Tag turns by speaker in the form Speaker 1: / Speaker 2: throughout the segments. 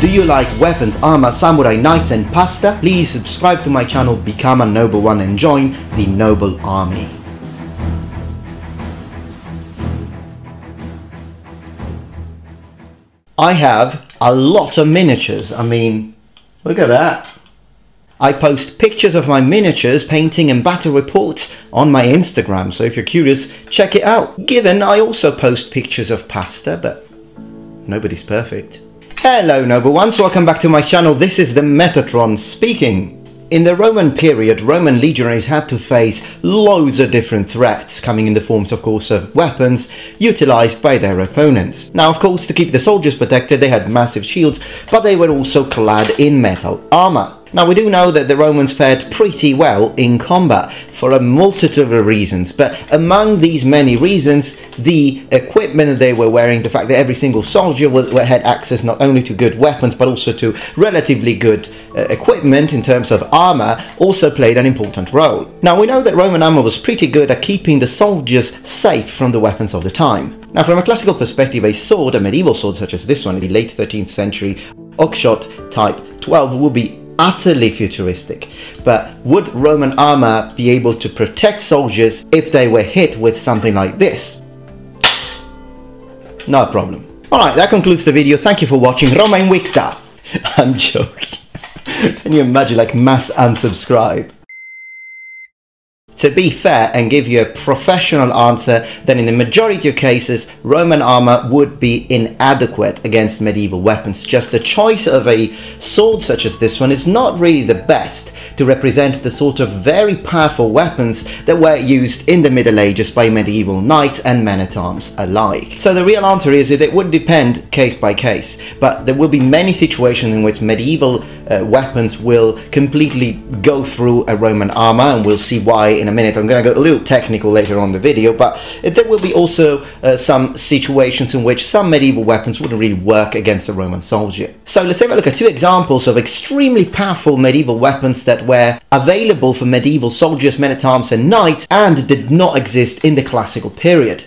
Speaker 1: Do you like weapons, armor, samurai, knights and pasta? Please subscribe to my channel, become a noble one and join the noble army. I have a lot of miniatures. I mean, look at that. I post pictures of my miniatures, painting and battle reports on my Instagram, so if you're curious, check it out. Given I also post pictures of pasta, but nobody's perfect. Hello noble ones, welcome back to my channel. This is the Metatron speaking. In the Roman period, Roman legionaries had to face loads of different threats, coming in the forms, of course, of weapons utilized by their opponents. Now, of course, to keep the soldiers protected, they had massive shields, but they were also clad in metal armor. Now we do know that the Romans fared pretty well in combat for a multitude of reasons, but among these many reasons, the equipment that they were wearing, the fact that every single soldier was, had access not only to good weapons but also to relatively good uh, equipment in terms of armor, also played an important role. Now we know that Roman armor was pretty good at keeping the soldiers safe from the weapons of the time. Now from a classical perspective, a sword, a medieval sword such as this one in the late 13th century, Oakeshott type 12 would be utterly futuristic. But would Roman armor be able to protect soldiers if they were hit with something like this? No problem. Alright, that concludes the video. Thank you for watching. Roma Invicta! I'm joking. Can you imagine like mass unsubscribe? To be fair and give you a professional answer, then in the majority of cases, Roman armor would be inadequate against medieval weapons. Just the choice of a sword such as this one is not really the best to represent the sort of very powerful weapons that were used in the Middle Ages by medieval knights and men-at-arms alike. So the real answer is that it would depend case by case, but there will be many situations in which medieval uh, weapons will completely go through a Roman armor, and we'll see why in a minute. I'm going to go a little technical later on the video, but there will be also uh, some situations in which some medieval weapons wouldn't really work against a Roman soldier. So let's have a look at two examples of extremely powerful medieval weapons that were available for medieval soldiers, men-at-arms and knights and did not exist in the classical period.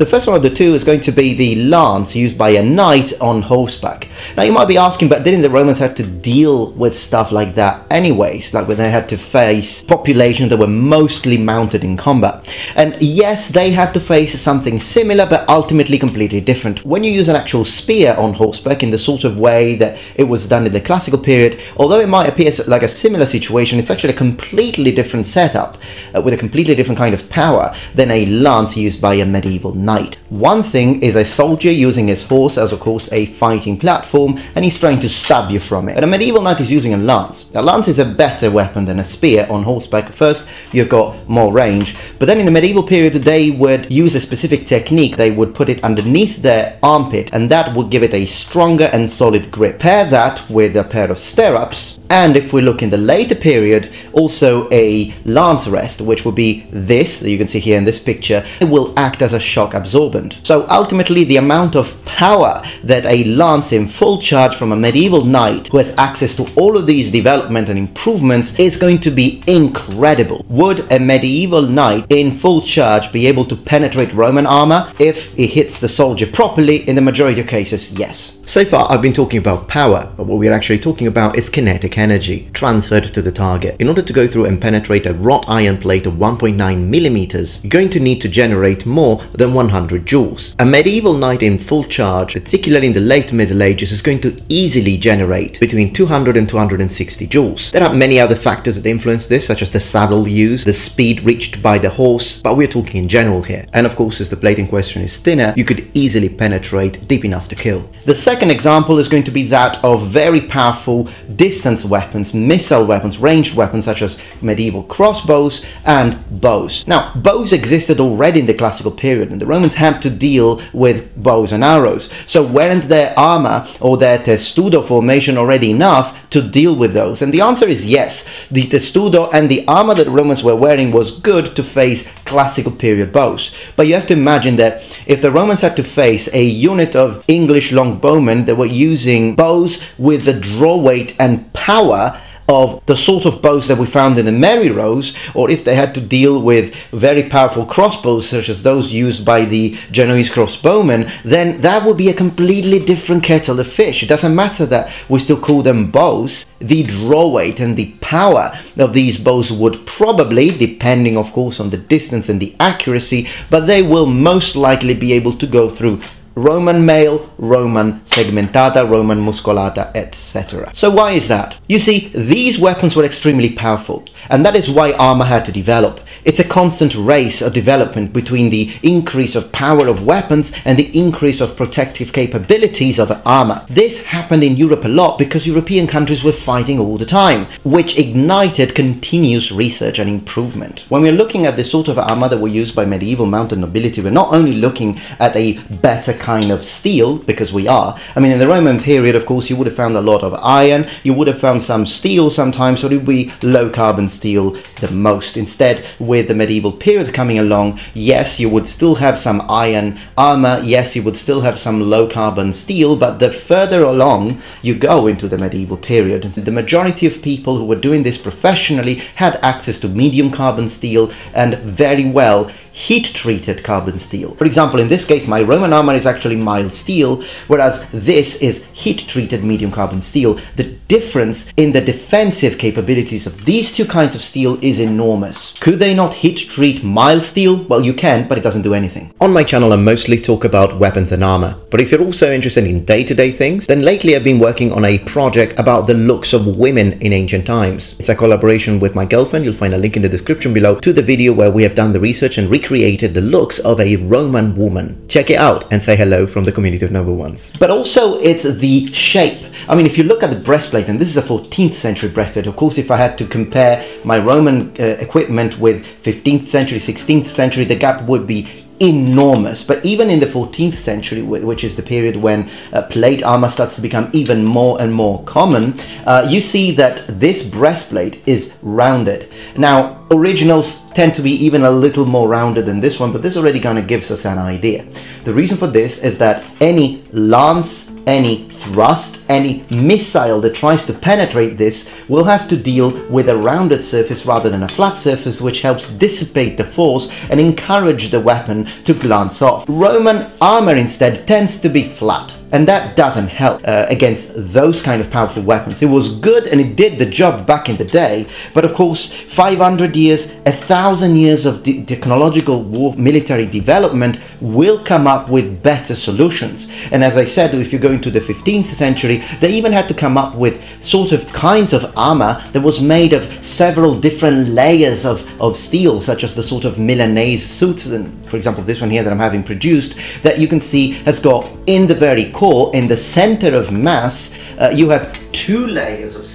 Speaker 1: The first one of the two is going to be the lance used by a knight on horseback. Now you might be asking, but didn't the Romans have to deal with stuff like that anyways? Like when they had to face populations that were mostly mounted in combat. And yes, they had to face something similar, but ultimately completely different. When you use an actual spear on horseback in the sort of way that it was done in the classical period, although it might appear like a similar situation, it's actually a completely different setup uh, with a completely different kind of power than a lance used by a medieval knight. One thing is a soldier using his horse as of course a fighting platform and he's trying to stab you from it. But a medieval knight is using a lance. A lance is a better weapon than a spear on horseback. First, you've got more range, but then in the medieval period they would use a specific technique. They would put it underneath their armpit and that would give it a stronger and solid grip. Pair that with a pair of stirrups and if we look in the later period, also a lance rest, which would be this, that you can see here in this picture, it will act as a shock absorbent. So ultimately the amount of power that a lance in full charge from a medieval knight who has access to all of these development and improvements is going to be incredible. Would a medieval knight in full charge be able to penetrate Roman armor if he hits the soldier properly? In the majority of cases, yes. So far I've been talking about power, but what we're actually talking about is kinetic energy transferred to the target. In order to go through and penetrate a wrought iron plate of 1.9 millimeters, you're going to need to generate more than 100 joules. A medieval knight in full charge, particularly in the late Middle Ages, is going to easily generate between 200 and 260 joules. There are many other factors that influence this, such as the saddle used, the speed reached by the horse, but we're talking in general here. And of course, as the plate in question is thinner, you could easily penetrate deep enough to kill. The second second example is going to be that of very powerful distance weapons, missile weapons, ranged weapons such as medieval crossbows and bows. Now, bows existed already in the classical period and the Romans had to deal with bows and arrows. So weren't their armor or their testudo formation already enough to deal with those? And the answer is yes. The testudo and the armor that Romans were wearing was good to face classical period bows. But you have to imagine that if the Romans had to face a unit of English longbowmen that were using bows with the draw weight and power of the sort of bows that we found in the Mary Rose, or if they had to deal with very powerful crossbows such as those used by the Genoese crossbowmen, then that would be a completely different kettle of fish. It doesn't matter that we still call them bows. The draw weight and the power of these bows would probably, depending of course on the distance and the accuracy, but they will most likely be able to go through Roman mail, Roman segmentata, Roman musculata, etc. So why is that? You see, these weapons were extremely powerful, and that is why armor had to develop. It's a constant race of development between the increase of power of weapons and the increase of protective capabilities of armor. This happened in Europe a lot because European countries were fighting all the time, which ignited continuous research and improvement. When we're looking at the sort of armor that were used by medieval mounted nobility, we're not only looking at a better kind of steel, because we are. I mean, in the Roman period, of course, you would have found a lot of iron, you would have found some steel sometimes, so it would be low carbon steel the most. Instead, with the medieval period coming along, yes, you would still have some iron armor, yes, you would still have some low carbon steel, but the further along you go into the medieval period, the majority of people who were doing this professionally had access to medium carbon steel and very well heat treated carbon steel. For example, in this case, my Roman armor is actually mild steel, whereas this is heat treated medium carbon steel. The difference in the defensive capabilities of these two kinds of steel is enormous. Could they not heat treat mild steel? Well, you can, but it doesn't do anything. On my channel, I mostly talk about weapons and armor, but if you're also interested in day-to-day -day things, then lately I've been working on a project about the looks of women in ancient times. It's a collaboration with my girlfriend. You'll find a link in the description below to the video where we have done the research and recreated the looks of a Roman woman. Check it out and say hello from the community of number ones. But also it's the shape. I mean, if you look at the breastplate, and this is a 14th century breastplate, of course, if I had to compare my Roman uh, equipment with 15th century, 16th century, the gap would be enormous. But even in the 14th century, which is the period when uh, plate armor starts to become even more and more common, uh, you see that this breastplate is rounded. Now, originals tend to be even a little more rounded than this one, but this already kind of gives us an idea. The reason for this is that any lance, any thrust, any missile that tries to penetrate this will have to deal with a rounded surface rather than a flat surface, which helps dissipate the force and encourage the weapon to glance off. Roman armor instead tends to be flat and that doesn't help uh, against those kind of powerful weapons. It was good and it did the job back in the day, but of course, 500 years, a thousand years of technological war, military development will come up with better solutions. And as I said, if you go into the 15th century, they even had to come up with sort of kinds of armor that was made of several different layers of, of steel, such as the sort of Milanese suits, and for example, this one here that I'm having produced, that you can see has got in the very core, in the center of mass, uh, you have two layers of.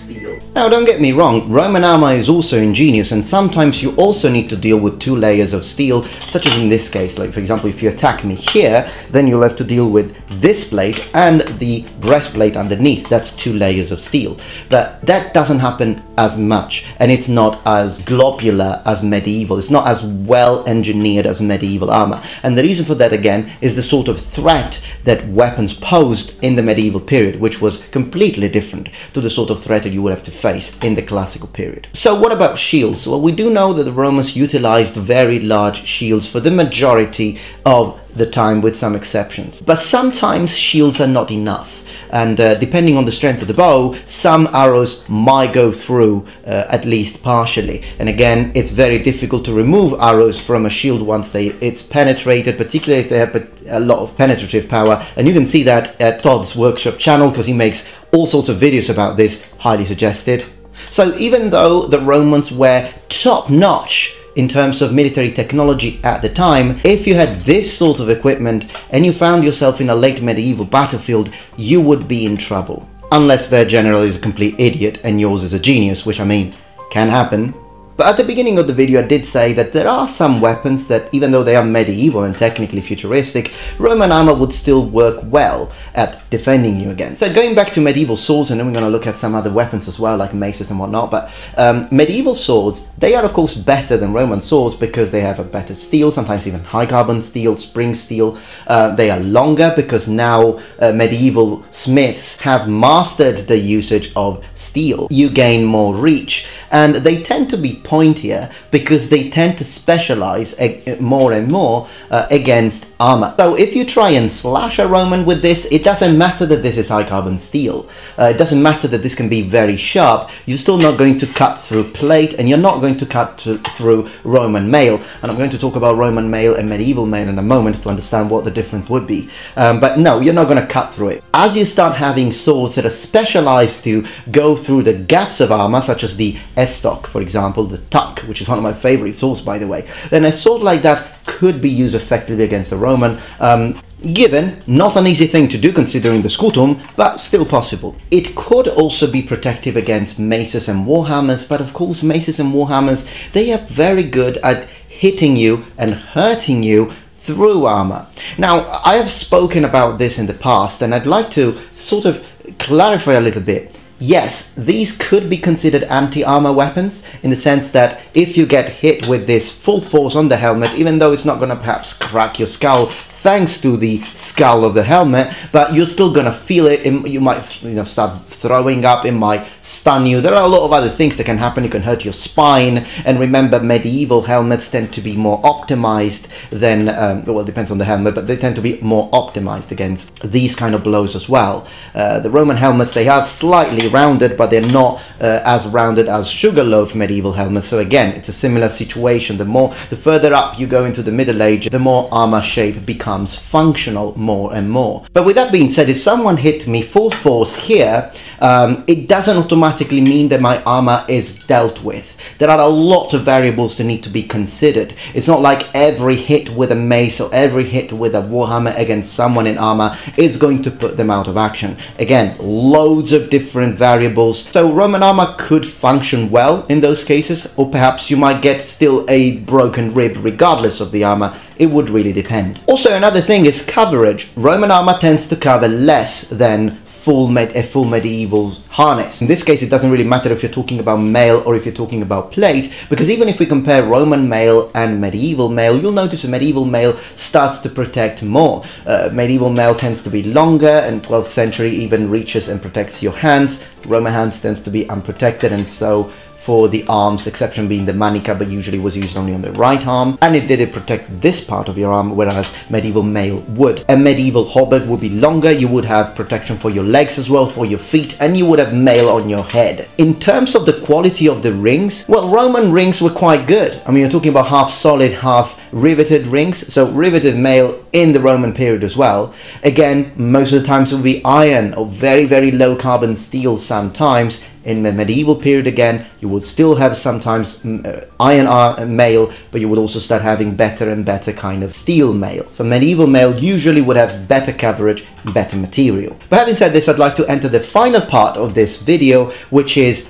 Speaker 1: Now don't get me wrong, Roman armor is also ingenious and sometimes you also need to deal with two layers of steel, such as in this case, like for example if you attack me here, then you'll have to deal with this plate and the breastplate underneath, that's two layers of steel. But that doesn't happen as much and it's not as globular as medieval, it's not as well engineered as medieval armor. And the reason for that again is the sort of threat that weapons posed in the medieval period, which was completely different to the sort of threat that you would have to face in the classical period. So what about shields? Well, we do know that the Romans utilized very large shields for the majority of the time with some exceptions. But sometimes shields are not enough and uh, depending on the strength of the bow some arrows might go through uh, at least partially and again it's very difficult to remove arrows from a shield once they it's penetrated particularly if they have a lot of penetrative power and you can see that at Tod's workshop channel because he makes all sorts of videos about this, highly suggested. So even though the Romans were top notch in terms of military technology at the time, if you had this sort of equipment and you found yourself in a late medieval battlefield, you would be in trouble. Unless their general is a complete idiot and yours is a genius, which I mean, can happen. But at the beginning of the video I did say that there are some weapons that even though they are medieval and technically futuristic, Roman armor would still work well at defending you against. So going back to medieval swords and then we're going to look at some other weapons as well like maces and whatnot, but um, medieval swords, they are of course better than Roman swords because they have a better steel, sometimes even high carbon steel, spring steel. Uh, they are longer because now uh, medieval smiths have mastered the usage of steel. You gain more reach and they tend to be pointier because they tend to specialize more and more uh, against armor. So if you try and slash a Roman with this, it doesn't matter that this is high carbon steel. Uh, it doesn't matter that this can be very sharp. You're still not going to cut through plate and you're not going to cut to, through Roman mail. And I'm going to talk about Roman mail and medieval mail in a moment to understand what the difference would be. Um, but no, you're not going to cut through it. As you start having swords that are specialized to go through the gaps of armor, such as the estoc, for example, the tuck, which is one of my favorite swords, by the way, then a sword like that could be used effectively against a Roman. Um, given, not an easy thing to do considering the scutum, but still possible. It could also be protective against maces and warhammers, but of course maces and warhammers, they are very good at hitting you and hurting you through armor. Now, I have spoken about this in the past, and I'd like to sort of clarify a little bit. Yes, these could be considered anti-armor weapons in the sense that if you get hit with this full force on the helmet, even though it's not going to perhaps crack your skull, thanks to the skull of the helmet, but you're still gonna feel it. you might, you know, start throwing up. It might stun you. There are a lot of other things that can happen. It can hurt your spine. And remember, medieval helmets tend to be more optimized than, um, well, it depends on the helmet, but they tend to be more optimized against these kind of blows as well. Uh, the Roman helmets, they are slightly rounded, but they're not uh, as rounded as Sugarloaf medieval helmets. So again, it's a similar situation. The more, the further up you go into the Middle Age, the more armor shape becomes becomes functional more and more. But with that being said, if someone hit me full force here, um, it doesn't automatically mean that my armor is dealt with. There are a lot of variables that need to be considered. It's not like every hit with a mace or every hit with a warhammer against someone in armor is going to put them out of action. Again, loads of different variables. So Roman armor could function well in those cases, or perhaps you might get still a broken rib regardless of the armor. It would really depend. Also, another thing is coverage. Roman armor tends to cover less than full med a full medieval harness. In this case, it doesn't really matter if you're talking about mail or if you're talking about plate, because even if we compare Roman mail and medieval mail, you'll notice a medieval mail starts to protect more. Uh, medieval mail tends to be longer, and 12th century even reaches and protects your hands. Roman hands tends to be unprotected, and so for the arms, exception being the manica, but usually was used only on the right arm, and it didn't protect this part of your arm, whereas medieval mail would. A medieval hauberk would be longer, you would have protection for your legs as well, for your feet, and you would have mail on your head. In terms of the quality of the rings, well, Roman rings were quite good. I mean, you're talking about half solid, half riveted rings, so riveted mail in the Roman period as well. Again, most of the times it would be iron or very, very low carbon steel sometimes, in the medieval period again, you would still have sometimes mm, uh, iron uh, mail, but you would also start having better and better kind of steel mail. So medieval mail usually would have better coverage, better material. But having said this, I'd like to enter the final part of this video, which is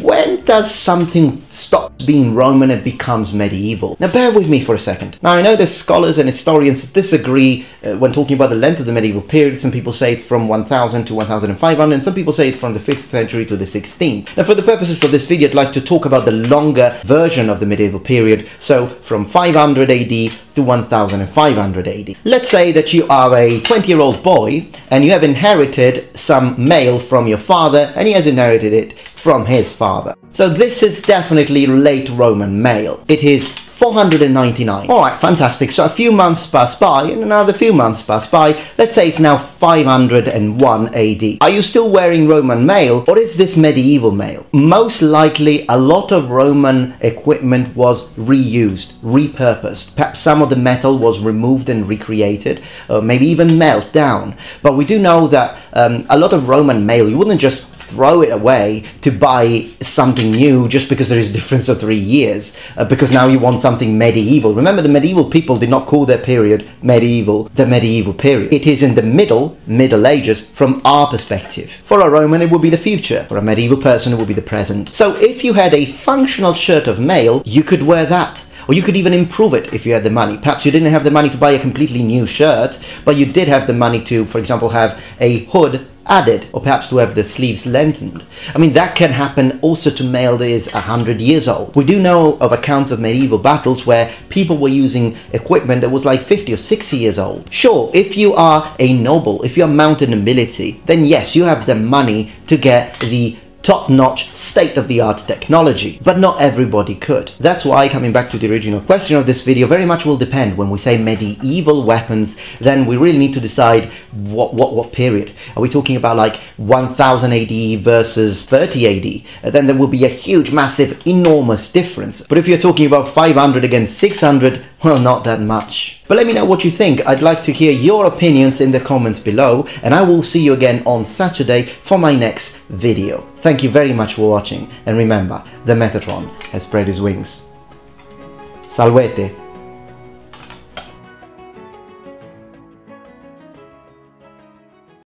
Speaker 1: when does something stop being Roman and becomes medieval? Now bear with me for a second. Now I know there's scholars and historians disagree uh, when talking about the length of the medieval period. Some people say it's from 1000 to 1500 and some people say it's from the 5th century to the 16th. Now for the purposes of this video I'd like to talk about the longer version of the medieval period, so from 500 AD to 1500 AD. Let's say that you are a 20 year old boy and you have inherited some mail from your father and he has inherited it from his father. So this is definitely late Roman mail. It is 499. Alright, fantastic. So a few months pass by and another few months pass by. Let's say it's now 501 AD. Are you still wearing Roman mail or is this medieval mail? Most likely a lot of Roman equipment was reused, repurposed. Perhaps some of the metal was removed and recreated, or maybe even melt down. But we do know that um, a lot of Roman mail, you wouldn't just throw it away to buy something new just because there is a difference of three years, uh, because now you want something medieval. Remember, the medieval people did not call their period medieval, the medieval period. It is in the middle, Middle Ages, from our perspective. For a Roman, it would be the future. For a medieval person, it would be the present. So if you had a functional shirt of mail, you could wear that. Or you could even improve it if you had the money. Perhaps you didn't have the money to buy a completely new shirt, but you did have the money to, for example, have a hood added or perhaps to have the sleeves lengthened. I mean that can happen also to mail that is a hundred years old. We do know of accounts of medieval battles where people were using equipment that was like 50 or 60 years old. Sure, if you are a noble, if you're mounted nobility, then yes, you have the money to get the top-notch, state-of-the-art technology, but not everybody could. That's why, coming back to the original question of this video, very much will depend. When we say medieval weapons, then we really need to decide what, what, what period. Are we talking about like 1000 AD versus 30 AD? Uh, then there will be a huge, massive, enormous difference. But if you're talking about 500 against 600, well, not that much. But let me know what you think. I'd like to hear your opinions in the comments below, and I will see you again on Saturday for my next video. Thank you very much for watching, and remember, the Metatron has spread his wings. Salvete!